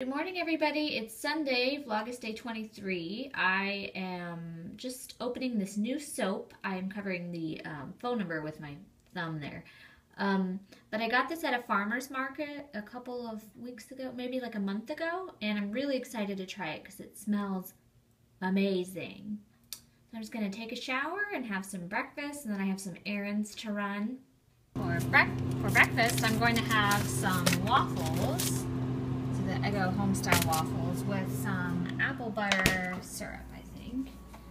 Good morning, everybody. It's Sunday, Vlogust Day 23. I am just opening this new soap. I'm covering the um, phone number with my thumb there. Um, but I got this at a farmer's market a couple of weeks ago, maybe like a month ago, and I'm really excited to try it because it smells amazing. So I'm just going to take a shower and have some breakfast, and then I have some errands to run. For, for breakfast, I'm going to have some waffles the Eggo Homestyle waffles with some apple butter syrup, I think.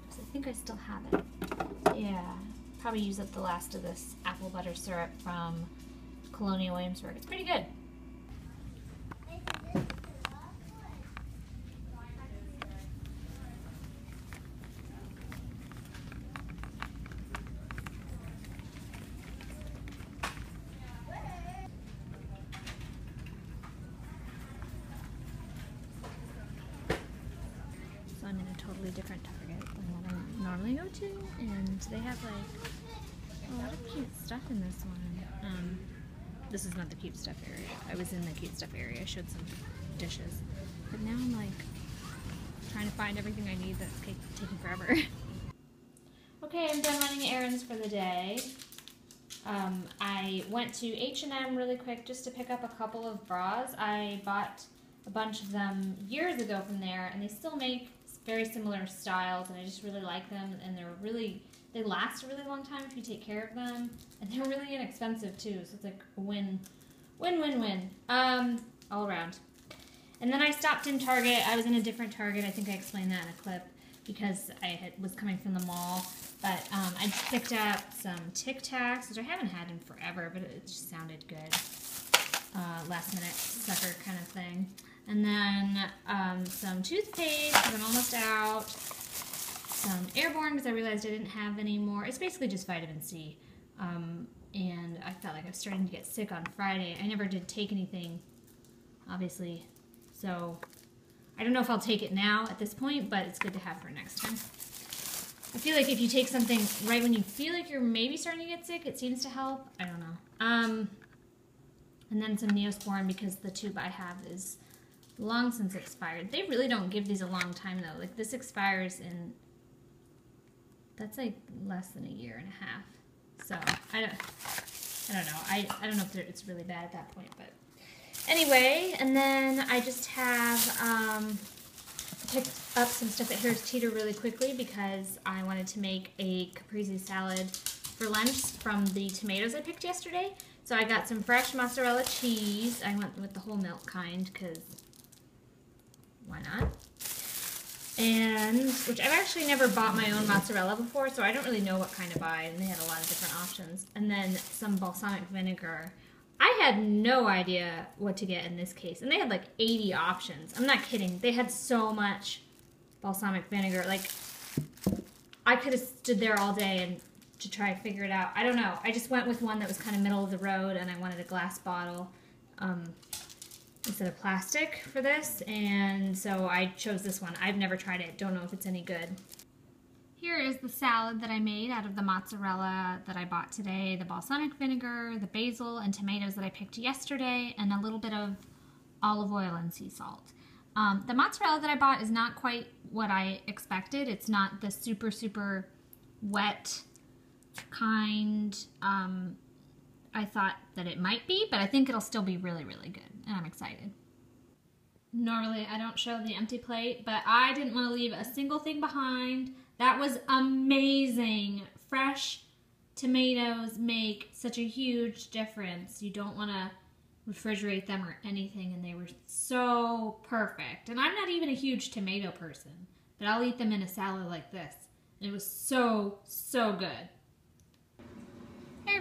So I think I still have it. Yeah, probably use up the last of this apple butter syrup from Colonial Williamsburg. It's pretty good. I'm in a totally different Target than what I normally go to, and they have like a lot of cute stuff in this one. Um, this is not the cute stuff area. I was in the cute stuff area. I showed some dishes, but now I'm like trying to find everything I need that's taking forever. okay, I'm done running errands for the day. Um, I went to H&M really quick just to pick up a couple of bras. I bought a bunch of them years ago from there, and they still make very similar styles, and I just really like them. And they're really they last a really long time if you take care of them, and they're really inexpensive too. So it's like a win, win, win, win, um, all around. And then I stopped in Target. I was in a different Target. I think I explained that in a clip because I had, was coming from the mall. But um, I picked up some Tic Tacs, which I haven't had in forever, but it just sounded good. Uh, last minute sucker kind of thing. And then um, some toothpaste I'm almost out. Some Airborne because I realized I didn't have any more. It's basically just vitamin C. Um, and I felt like I was starting to get sick on Friday. I never did take anything, obviously. So I don't know if I'll take it now at this point, but it's good to have for next time. I feel like if you take something right when you feel like you're maybe starting to get sick, it seems to help. I don't know. Um, and then some Neosporin because the tube I have is long since expired. They really don't give these a long time though. Like this expires in that's like less than a year and a half. So I don't I don't know. I, I don't know if it's really bad at that point, but anyway, and then I just have um, picked up some stuff at Harris Teeter really quickly because I wanted to make a caprese salad for lunch from the tomatoes I picked yesterday. So I got some fresh mozzarella cheese. I went with the whole milk kind because why not? And, which I've actually never bought my own mozzarella before, so I don't really know what kind to buy, and they had a lot of different options. And then some balsamic vinegar. I had no idea what to get in this case, and they had like 80 options. I'm not kidding. They had so much balsamic vinegar. Like, I could have stood there all day and to try figure it out. I don't know. I just went with one that was kind of middle of the road, and I wanted a glass bottle. Um, instead of plastic for this, and so I chose this one. I've never tried it, don't know if it's any good. Here is the salad that I made out of the mozzarella that I bought today, the balsamic vinegar, the basil, and tomatoes that I picked yesterday, and a little bit of olive oil and sea salt. Um, the mozzarella that I bought is not quite what I expected. It's not the super, super wet kind um, I thought that it might be, but I think it'll still be really, really good and I'm excited. Normally I don't show the empty plate, but I didn't want to leave a single thing behind. That was amazing. Fresh tomatoes make such a huge difference. You don't want to refrigerate them or anything, and they were so perfect. And I'm not even a huge tomato person, but I'll eat them in a salad like this. It was so, so good.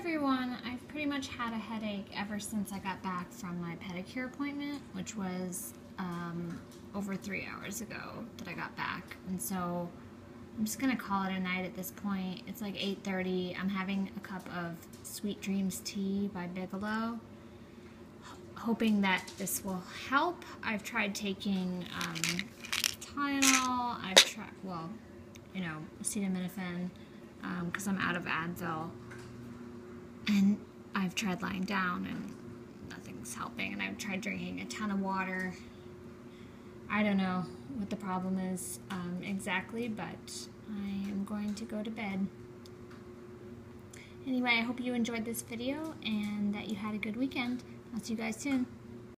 Everyone, I've pretty much had a headache ever since I got back from my pedicure appointment, which was um, over three hours ago that I got back. And so I'm just gonna call it a night at this point. It's like 8.30. I'm having a cup of Sweet Dreams tea by Bigelow, hoping that this will help. I've tried taking um, Tylenol, I've tried, well, you know, acetaminophen, because um, I'm out of Advil. And I've tried lying down and nothing's helping. And I've tried drinking a ton of water. I don't know what the problem is um, exactly, but I am going to go to bed. Anyway, I hope you enjoyed this video and that you had a good weekend. I'll see you guys soon.